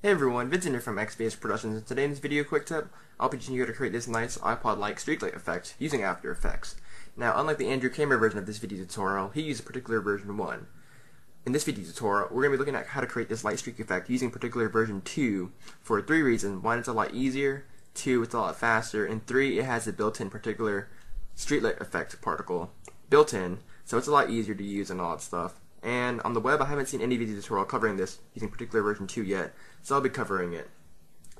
Hey everyone, Vincent here from XVS Productions, and today in this video quick tip, I'll be teaching you how to create this nice iPod-like streetlight effect using After Effects. Now, unlike the Andrew Kramer version of this video tutorial, he used a particular version 1. In this video tutorial, we're going to be looking at how to create this light streak effect using particular version 2 for three reasons. One, it's a lot easier, two, it's a lot faster, and three, it has a built-in particular streaklet effect particle built in, so it's a lot easier to use and all that stuff. And on the web, I haven't seen any video tutorial covering this using particular version 2 yet, so I'll be covering it.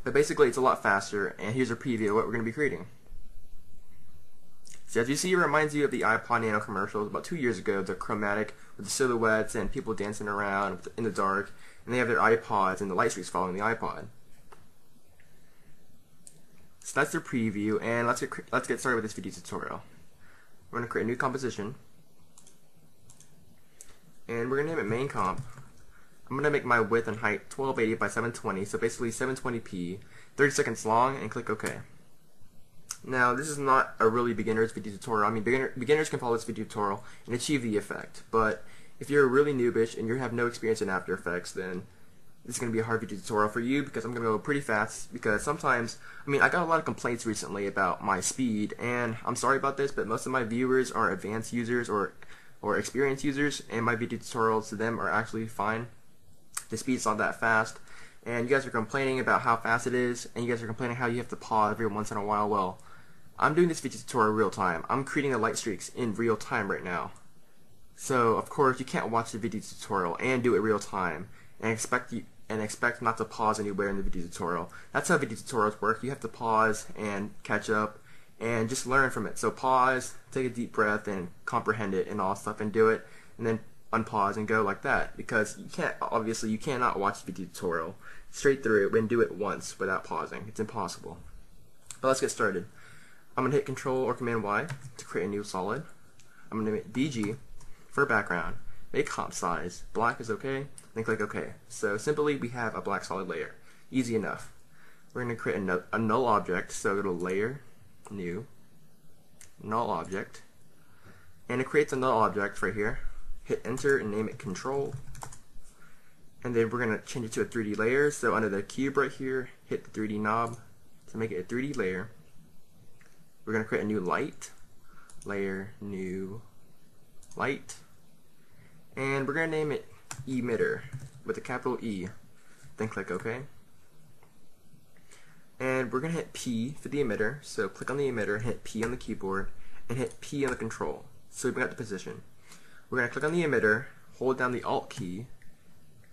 But basically, it's a lot faster, and here's a preview of what we're going to be creating. So as you see, it reminds you of the iPod Nano commercials about two years ago, the chromatic with the silhouettes and people dancing around in the dark, and they have their iPods and the light streaks following the iPod. So that's the preview, and let's get let's get started with this video tutorial. We're going to create a new composition and we're to name it main comp. I'm to make my width and height 1280 by 720, so basically 720p, 30 seconds long, and click OK. Now, this is not a really beginner's video tutorial. I mean, beginner, beginners can follow this video tutorial and achieve the effect, but if you're really noobish and you have no experience in After Effects, then this is going to be a hard video tutorial for you because I'm going to go pretty fast because sometimes, I mean, I got a lot of complaints recently about my speed, and I'm sorry about this, but most of my viewers are advanced users or or experienced users, and my video tutorials to them are actually fine. The speed's not that fast, and you guys are complaining about how fast it is, and you guys are complaining how you have to pause every once in a while. Well, I'm doing this video tutorial real time. I'm creating the light streaks in real time right now. So, of course, you can't watch the video tutorial and do it real time and expect you and expect not to pause anywhere in the video tutorial. That's how video tutorials work. You have to pause and catch up and just learn from it. So pause, take a deep breath, and comprehend it and all stuff, and do it, and then unpause and go like that. Because you can't, obviously, you cannot watch the tutorial straight through and do it once without pausing. It's impossible. But let's get started. I'm going to hit Control or Command Y to create a new solid. I'm going to make BG for background. Make comp size. Black is okay. Then click OK. So simply, we have a black solid layer. Easy enough. We're going to create a null object. So go to Layer, new null object and it creates a null object right here. Hit enter and name it control. And then we're going to change it to a 3D layer. So under the cube right here hit the 3D knob to make it a 3D layer. We're going to create a new light layer new light. And we're going to name it emitter with a capital E. Then click OK and we're going to hit P for the emitter. So click on the emitter, hit P on the keyboard, and hit P on the control. So we've got the position. We're going to click on the emitter, hold down the Alt key,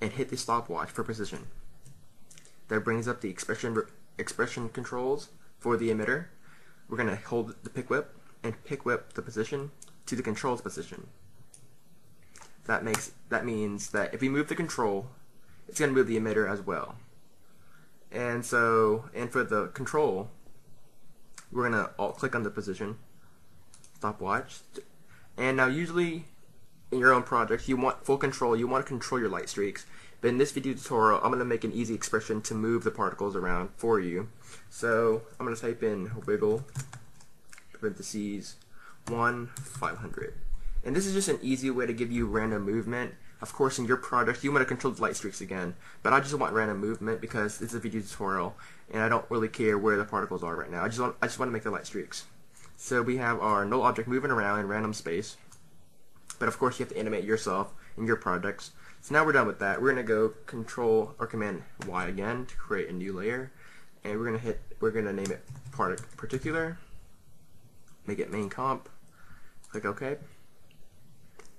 and hit the stopwatch for position. That brings up the expression expression controls for the emitter. We're going to hold the pick whip and pick whip the position to the controls position. That makes that means that if we move the control, it's going to move the emitter as well. And so, and for the control, we're to alt click on the position, stopwatch. And now usually in your own projects, you want full control, you want to control your light streaks. But in this video tutorial, I'm to make an easy expression to move the particles around for you. So I'm to type in wiggle, parentheses, 1, 500. And this is just an easy way to give you random movement of course, in your project, you want to control the light streaks again, but I just want random movement because it's a video tutorial, and I don't really care where the particles are right now. I just want, I just want to make the light streaks. So we have our null object moving around in random space, but of course you have to animate yourself in your projects. So now we're done with that. We're going to go Control or Command Y again to create a new layer, and we're going to hit, we're going to name it part particular, make it main comp, click OK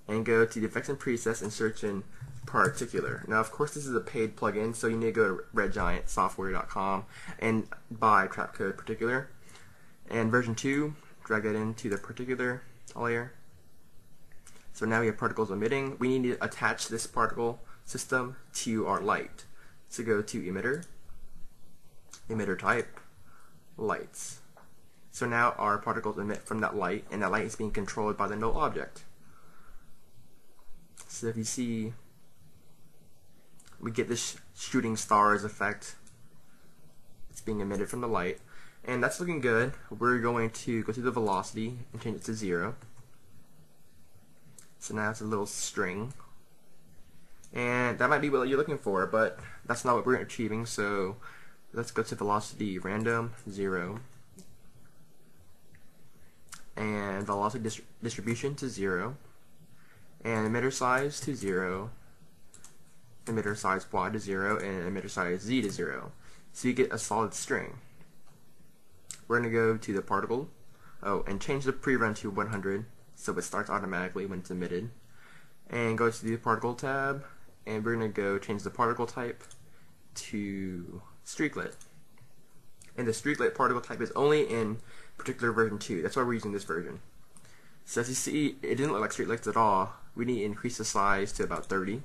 and go to the effects and presets and search in particular. Now, of course, this is a paid plugin, so you need to go to redgiantsoftware.com and buy Trapcode Particular. And version 2, drag that into the particular layer. So now we have particles emitting. We need to attach this particle system to our light. So go to emitter, emitter type, lights. So now our particles emit from that light, and that light is being controlled by the null object. So if you see, we get this shooting stars effect. It's being emitted from the light. And that's looking good. We're going to go to the velocity and change it to zero. So now it's a little string. And that might be what you're looking for, but that's not what we're achieving, so let's go to velocity random 0 and velocity dist distribution to 0 and emitter size to 0 emitter size y to 0 and emitter size z to 0 so you get a solid string. We're going to go to the particle. Oh and change the pre-run to 100 so it starts automatically when it's emitted. And go to the particle tab and we're going to go change the particle type to streaklet. And the streaklet particle type is only in particular version 2 that's why we're using this version so as you see it didn't look like streaklets at all we need to increase the size to about 30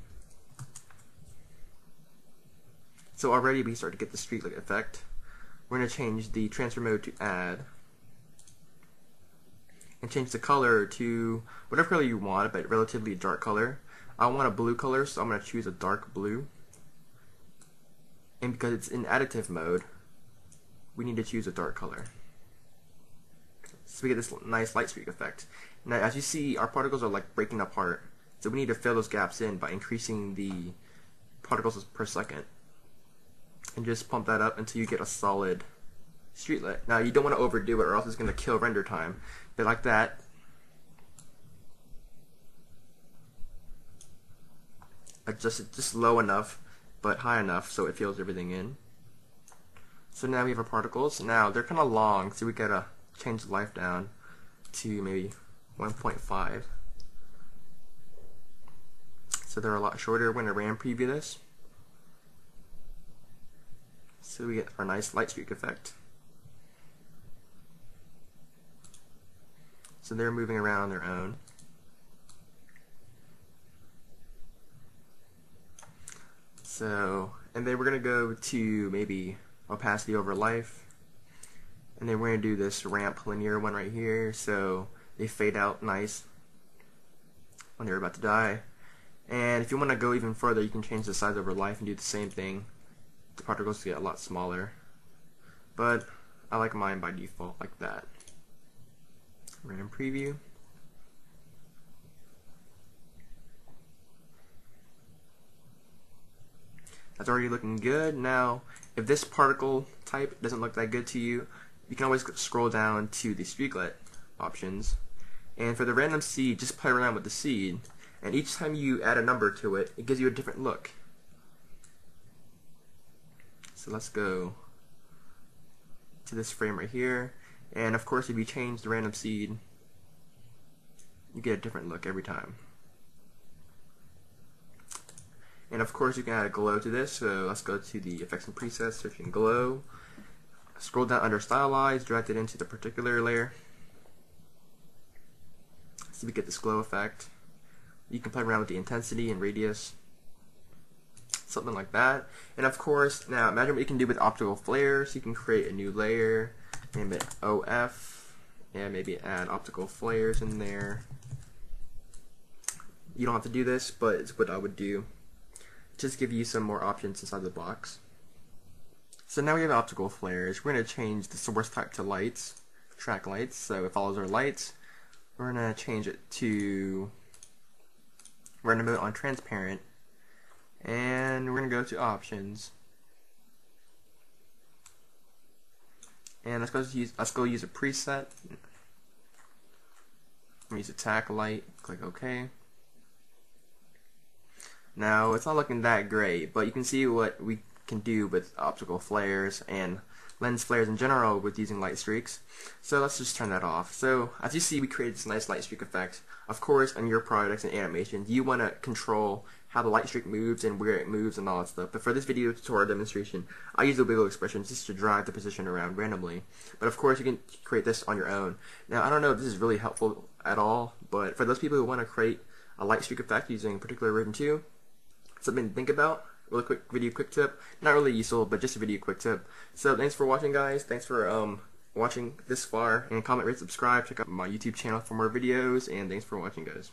so already we start to get the streaklet effect we're going to change the transfer mode to add and change the color to whatever color you want, but relatively dark color. I want a blue color, so I'm going to choose a dark blue. And because it's in additive mode, we need to choose a dark color. So we get this nice light streak effect. Now as you see, our particles are like breaking apart. So we need to fill those gaps in by increasing the particles per second. And just pump that up until you get a solid streaklet. Now you don't want to overdo it or else it's going to kill render time. But like that. Adjust it just low enough, but high enough so it fills everything in. So now we have our particles. Now they're kind of long, so we gotta change the life down to maybe 1.5. So they're a lot shorter when I RAM preview this. So we get our nice light streak effect. So they're moving around on their own. So, and then we're going to go to maybe opacity over life. And then we're going to do this ramp linear one right here. So they fade out nice when they're about to die. And if you want to go even further, you can change the size over life and do the same thing. The particles get a lot smaller. But I like mine by default like that random preview. That's already looking good. Now, if this particle type doesn't look that good to you, you can always scroll down to the streaklet options. And for the random seed, just play around with the seed. And each time you add a number to it, it gives you a different look. So let's go to this frame right here. And of course, if you change the random seed, you get a different look every time. And of course, you can add a glow to this. So let's go to the effects and presets, searching glow. Scroll down under stylize, drag it into the particular layer. So we get this glow effect. You can play around with the intensity and radius something like that. And of course, now imagine what you can do with optical flares. You can create a new layer, name it OF, and maybe add optical flares in there. You don't have to do this, but it's what I would do. Just give you some more options inside the box. So now we have optical flares. We're going to change the source type to lights, track lights, so it follows our lights. We're going to change it to render mode on transparent, and we're going to go to options. And let's go use let's go use a preset. Use attack light. Click OK. Now it's not looking that great, but you can see what we can do with optical flares and lens flares in general with using light streaks. So let's just turn that off. So as you see, we created this nice light streak effect. Of course, on your projects and animations, you want to control how the light streak moves and where it moves and all that stuff. But for this video tutorial demonstration, I use the wiggle expression just to drive the position around randomly. But of course, you can create this on your own. Now, I don't know if this is really helpful at all, but for those people who want to create a light streak effect using particular version 2, something to think about. Really quick video quick tip. Not really useful, but just a video quick tip. So thanks for watching guys. Thanks for um watching this far and comment, rate, subscribe. Check out my YouTube channel for more videos and thanks for watching guys.